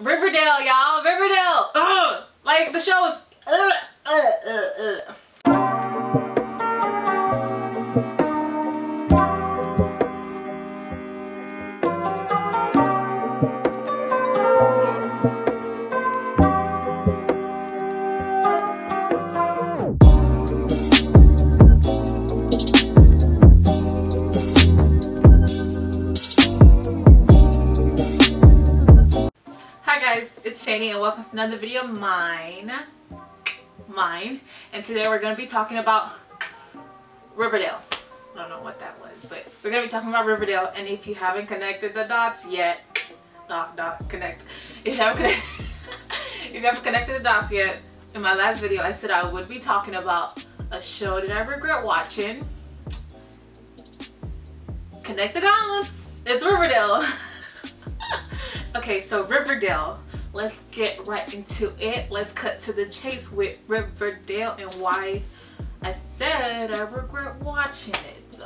Riverdale, y'all. Riverdale. Ugh. Like the show is. Ugh, ugh, And welcome to another video mine. Mine. And today we're going to be talking about Riverdale. I don't know what that was, but we're going to be talking about Riverdale. And if you haven't connected the dots yet, dot, dot, connect. If you haven't connected, if you haven't connected the dots yet, in my last video I said I would be talking about a show that I regret watching. Connect the dots. It's Riverdale. Okay, so Riverdale. Let's get right into it. Let's cut to the chase with Riverdale and why I said I regret watching it.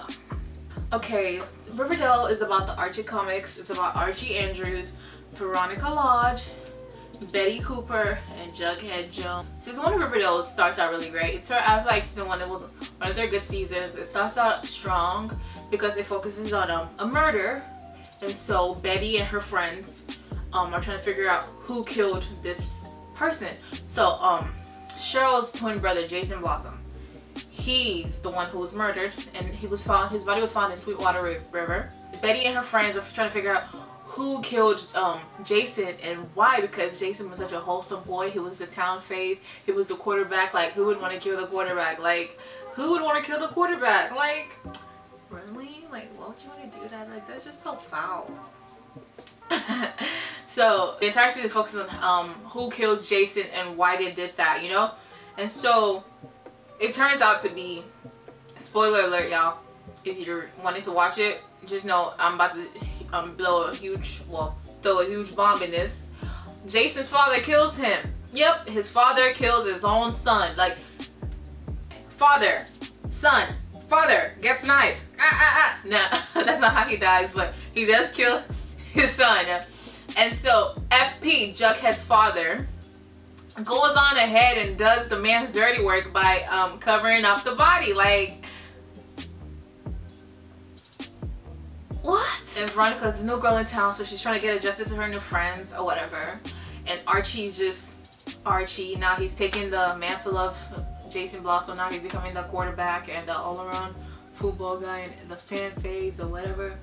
Okay, Riverdale is about the Archie comics. It's about Archie Andrews, Veronica Lodge, Betty Cooper, and Jughead Jones. Season one of Riverdale starts out really great. It's I feel like season one it was one of their good seasons. It starts out strong because it focuses on um, a murder and so Betty and her friends um, are trying to figure out who killed this person. So um, Cheryl's twin brother, Jason Blossom, he's the one who was murdered and he was found, his body was found in Sweetwater River. Betty and her friends are trying to figure out who killed um, Jason and why because Jason was such a wholesome boy. He was the town fave. He was the quarterback. Like who would want to kill the quarterback? Like who would want to kill the quarterback? Like really? Like, why would you want to do that? Like, that's just so foul. so the entire season focuses on um, who kills Jason and why they did that, you know? And so it turns out to be, spoiler alert, y'all. If you're wanting to watch it, just know I'm about to um, blow a huge, well, throw a huge bomb in this. Jason's father kills him. Yep, his father kills his own son. Like, father, son, father gets knife. Ah, ah, ah. No, that's not how he dies, but he does kill his son. And so FP, Jughead's father, goes on ahead and does the man's dirty work by um, covering up the body. Like, what? And Veronica's a new girl in town, so she's trying to get adjusted to her new friends or whatever. And Archie's just Archie. Now he's taking the mantle of Jason Blossom. Now he's becoming the quarterback and the all-around football guy and the fan faves or whatever.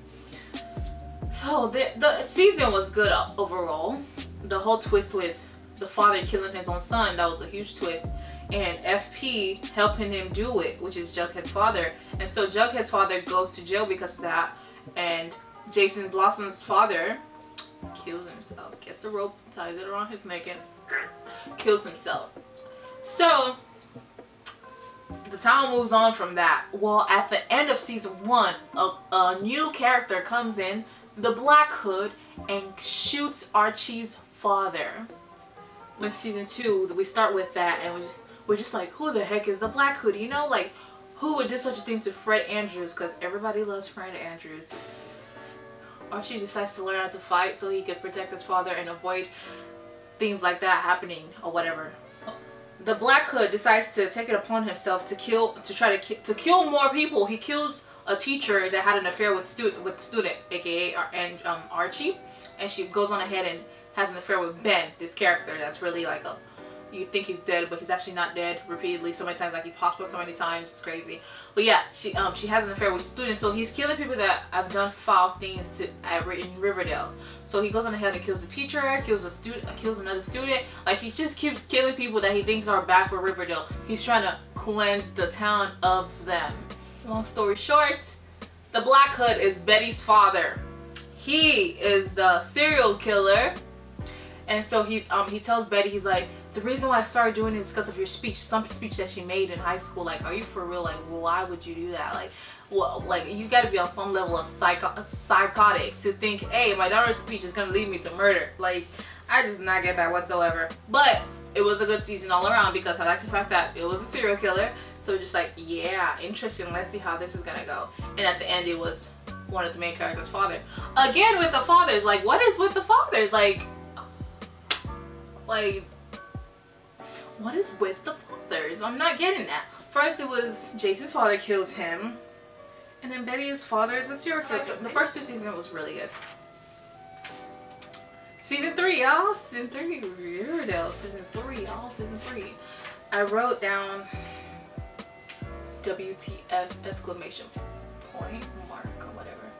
So the the season was good overall. The whole twist with the father killing his own son, that was a huge twist. And FP helping him do it, which is Jughead's father. And so Jughead's father goes to jail because of that. And Jason Blossom's father kills himself. Gets a rope, ties it around his neck, and kills himself. So the town moves on from that. Well, at the end of season one, a, a new character comes in, the Black Hood, and shoots Archie's father. When season two, we start with that, and we're just like, who the heck is the Black Hood? You know, like, who would do such a thing to Fred Andrews? Because everybody loves Fred Andrews. Archie decides to learn how to fight so he could protect his father and avoid things like that happening or whatever the Black Hood decides to take it upon himself to kill, to try to ki to kill more people. He kills a teacher that had an affair with student, with student, aka and um, Archie, and she goes on ahead and has an affair with Ben, this character that's really like a, you think he's dead, but he's actually not dead. Repeatedly, so many times, like he pops up so many times, it's crazy. But yeah, she um she has an affair with students, so he's killing people that have done foul things to at in Riverdale. So he goes on ahead and kills a teacher, kills a student, kills another student. Like he just keeps killing people that he thinks are bad for Riverdale. He's trying to cleanse the town of them. Long story short, the Black Hood is Betty's father. He is the serial killer. And so he um he tells Betty, he's like, the reason why I started doing this is because of your speech, some speech that she made in high school. Like, are you for real? Like, why would you do that? Like, well, like you got to be on some level of psycho psychotic to think, hey, my daughter's speech is gonna lead me to murder. Like, I just not get that whatsoever. But it was a good season all around because I like the fact that it was a serial killer. So just like, yeah, interesting. Let's see how this is gonna go. And at the end, it was one of the main characters' father. Again with the fathers, like, what is with the fathers? Like, Like, what is with the fathers? I'm not getting that. First, it was Jason's father kills him, and then Betty's father is a serial killer. The first two seasons was really good. Season three, y'all. Season three, Riverdale. Season three, y'all. Season three. I wrote down WTF exclamation point mark or whatever.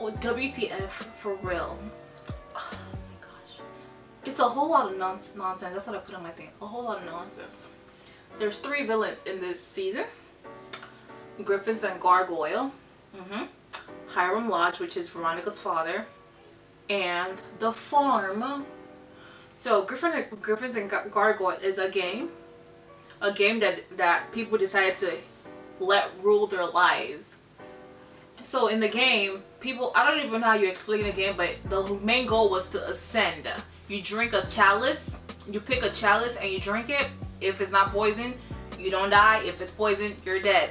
Oh, WTF for real. Oh my gosh. It's a whole lot of non nonsense. That's what I put on my thing. A whole lot of nonsense. There's three villains in this season. Gryphons and Gargoyle. Mm -hmm. Hiram Lodge, which is Veronica's father. And The Farm. So Gryphon, Gryphons and Gargoyle is a game. A game that, that people decided to let rule their lives. So in the game, people, I don't even know how you explain the game, but the main goal was to ascend. You drink a chalice, you pick a chalice and you drink it, if it's not poison, you don't die. If it's poison, you're dead.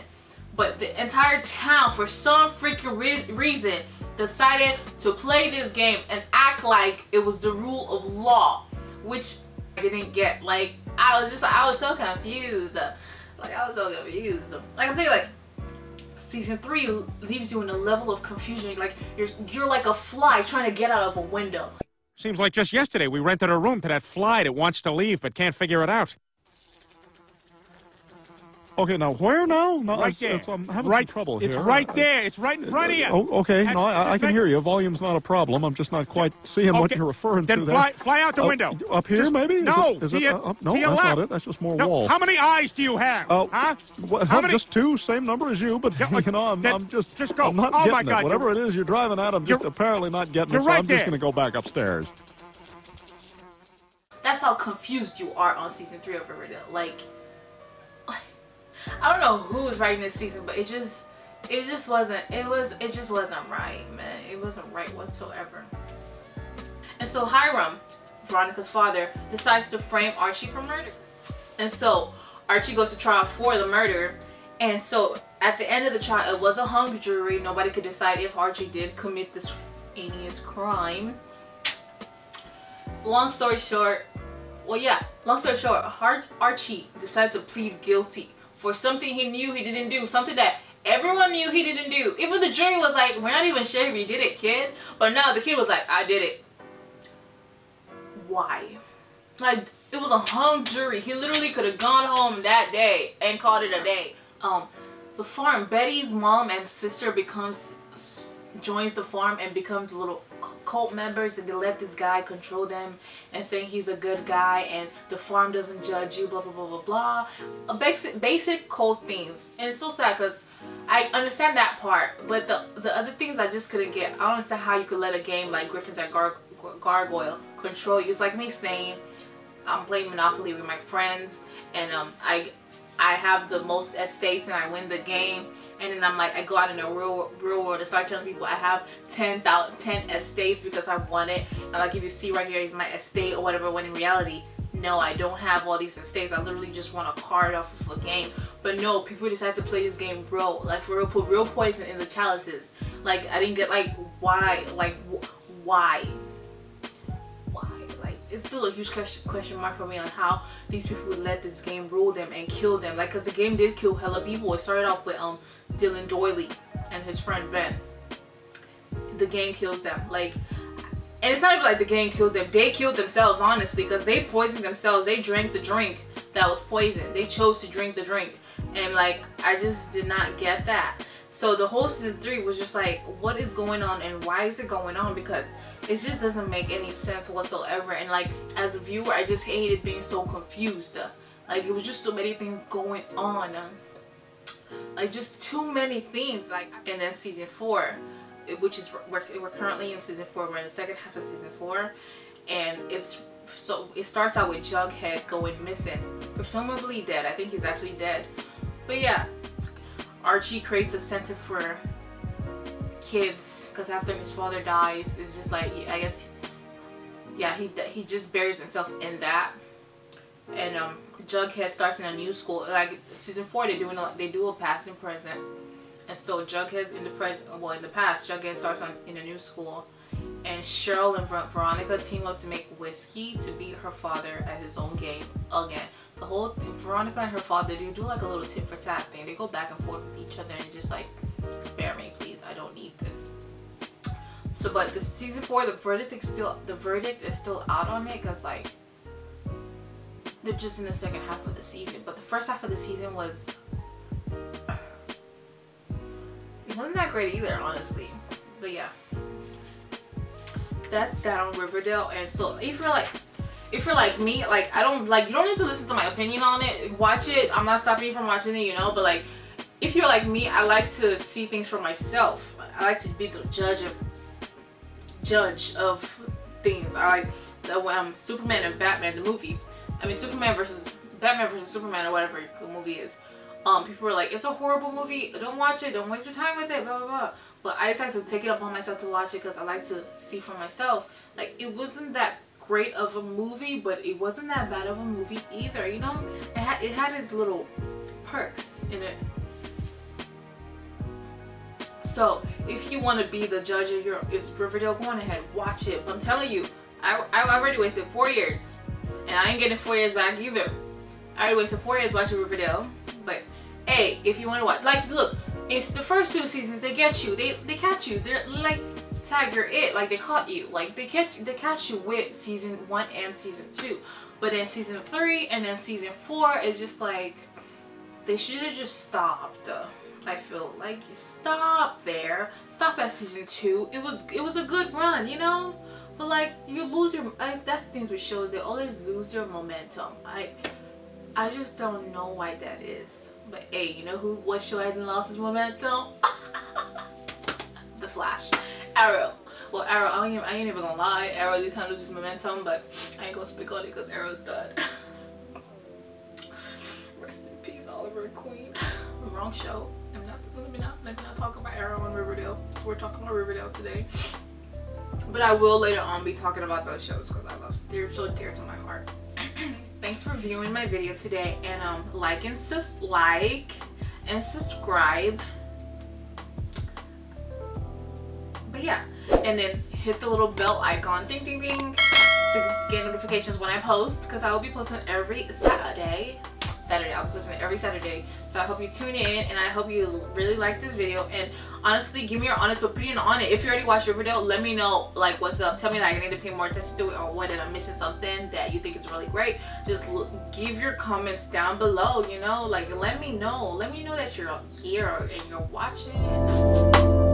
But the entire town, for some freaking re reason, decided to play this game and act like it was the rule of law, which I didn't get. Like, I was just, I was so confused. Uh, like, I was so confused. Like, I'm you, like, season three leaves you in a level of confusion. Like, you're, you're like a fly trying to get out of a window. Seems like just yesterday we rented a room to that fly that wants to leave but can't figure it out. Okay, now where now? No, right it's, there. It's, I'm having right, some trouble it's here. right there. It's right in front of you. Oh, okay. And- No, I, I can hear you. Volume's not a problem. I'm just not quite seeing what Okay, you're referring then to fly, there. fly out the Oh, window. Up here, Just- maybe? Is no, it, is to it, your, uh, up- no, to your that's left. not it. That's just more No, wall. How many eyes do you have? Oh, huh? well, How many? Just two, same number as you, but Yeah, you know, I'm, then I'm just, just go. I'm not Oh, my God, it. Whatever it is you're- driving at, I'm just apparently not getting it. So I'm just going to go back upstairs. That's how confused you are on season three of Riverdale. Like, I don't know who was writing this season, but it just, it just wasn't. It was, it just wasn't right, man. It wasn't right whatsoever. And so Hiram, Veronica's father, decides to frame Archie for murder. And so Archie goes to trial for the murder. And so at the end of the trial, it was a hung jury. Nobody could decide if Archie did commit this heinous crime. Long story short, well, yeah, long story short, Archie decided to plead guilty for something he knew he didn't do, something that everyone knew he didn't do. Even the jury was like, we're not even sure if you did it, kid. But now the kid was like, I did it. Why? Like, it was a hung jury. He literally could have gone home that day and called it a day. Um, the farm, Betty's mom and sister becomes joins the farm and becomes little cult members and they let this guy control them and saying he's a good guy and the farm doesn't judge you blah blah blah blah blah. Basic basic cult things. And it's so sad because I understand that part but the the other things I just couldn't get I don't understand how you could let a game like Gryphons and Gar Gargoyle control you. It's like me saying I'm playing Monopoly with my friends and um I I have the most estates and I win the game. And then I'm like I go out in the real real world and start telling people I have 10, 10 estates because I won it. And like if you see right here is my estate or whatever when in reality no I don't have all these estates. I literally just want a card off of a game. But no people decide to play this game real like for real put real poison in the chalices. Like I didn't get like why like wh why it's still a huge question mark for me on how these people would let this game rule them and kill them. Like because the game did kill hella people. It started off with um Dilton Doiley and his friend Ben. The game kills them. Like and it's not even like the game kills them. They killed themselves honestly because they poisoned themselves. They drank the drink that was poison they chose to drink the drink. And like I just did not get that so the whole season three was just like what is going on and why is it going on? Because it just doesn't make any sense whatsoever. And like as a viewer I just hated being so confused. Like it was just so many things going on. Like just too many things. Like and then season four which is we're, we're currently in season four. We're in the second half of season four. And it's so it starts out with Jughead going missing. Presumably dead. I think he's actually dead. But yeah Archie creates a center for kids because after his father dies it's just like I guess yeah he he just buries himself in that. And um Jughead starts in a new school like season four they doing a, they do a past and present. And so Jughead in the present well in the past Jughead starts on in a new school. And Cheryl and Veronica team up to make whiskey to beat her father at his own game again. The whole thing, Veronica and her father do do like a little tit for tat thing. They go back and forth with each other and just like, spare me, please. I don't need this. So, but the season four, the verdict is still the verdict is still out on it because like they're just in the second half of the season. But the first half of the season was it wasn't that great either, honestly. But yeah that's down Riverdale. And so if you're like, if you're like me, like I don't like you don't need to listen to my opinion on it. Watch it. I'm not stopping you from watching it, you know. But like, if you're like me, I like to see things for myself. I like to be the judge of judge of things. I like the um, Superman and Batman, the movie. I mean Superman versus Batman versus Superman or whatever the movie is. Um, people were like, it's a horrible movie. Don't watch it. Don't waste your time with it. Blah blah blah. But I decided to take it upon myself to watch it because I like to see for myself. Like it wasn't that great of a movie, but it wasn't that bad of a movie either. You know, it had it had its little perks in it. So if you want to be the judge of your is Riverdale, go on ahead, watch it. I'm telling you, I I already wasted four years, and I ain't getting four years back either. I already wasted four years watching Riverdale. But hey, if you want to watch, like, look, it's the first two seasons. They get you. They they catch you. They're like tag you're it. Like they caught you. Like they catch they catch you with season one and season two. But then season three and then season four is just like they should have just stopped. I feel like stop there. Stop at season two. It was it was a good run, you know. But like you lose your I, that's things with shows. They always lose their momentum. I I just don't know why that is. But hey, you know who what show hasn't lost his momentum? the Flash. Arrow. Well, Arrow, I ain't, I ain't even gonna lie. Arrow did kind of lose his momentum, but I ain't gonna speak on it because Arrow's dead. Rest in peace, Oliver Queen. Wrong show. I'm not, let me not let me not talk about Arrow and Riverdale. We're talking about Riverdale today. But I will later on be talking about those shows because I love they're so dear to my heart thanks for viewing my video today and um like and sus like and subscribe and then hit the little bell icon ding ding ding to get notifications when I post because I will be posting every Saturday Saturday. I'll post it every Saturday. So I hope you tune in and I hope you really like this video. And honestly, give me your honest opinion on it. If you already watched Riverdale, let me know like what's up. Tell me like I need to pay more attention to it or what, and I'm missing something that you think is really great. Just give your comments down below, you know? Like let me know. Let me know that you're here and you're watching.